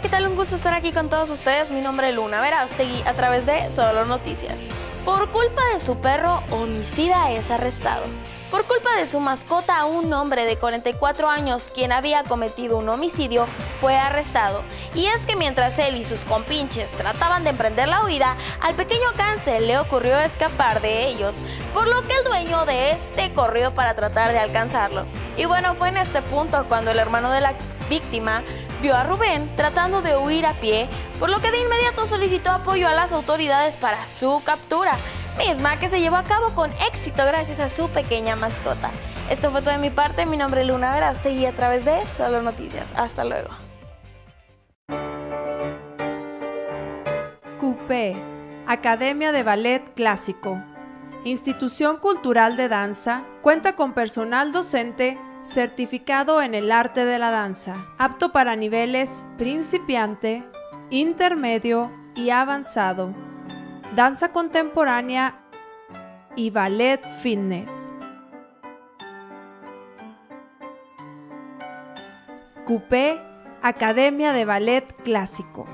¿qué tal? Un gusto estar aquí con todos ustedes. Mi nombre es Luna Verástegui a través de Solo Noticias. Por culpa de su perro, homicida es arrestado. Por culpa de su mascota, un hombre de 44 años, quien había cometido un homicidio, fue arrestado. Y es que mientras él y sus compinches trataban de emprender la huida, al pequeño Cancel le ocurrió escapar de ellos, por lo que el dueño de este corrió para tratar de alcanzarlo. Y bueno, fue en este punto cuando el hermano de la víctima vio a Rubén tratando de huir a pie, por lo que de inmediato solicitó apoyo a las autoridades para su captura, misma que se llevó a cabo con éxito gracias a su pequeña mascota. Esto fue todo de mi parte, mi nombre es Luna Veraste y a través de Solo Noticias. Hasta luego. CUPE, Academia de Ballet Clásico. Institución Cultural de Danza, cuenta con personal docente certificado en el arte de la danza, apto para niveles principiante, intermedio y avanzado, danza contemporánea y ballet fitness. Coupé, Academia de Ballet Clásico.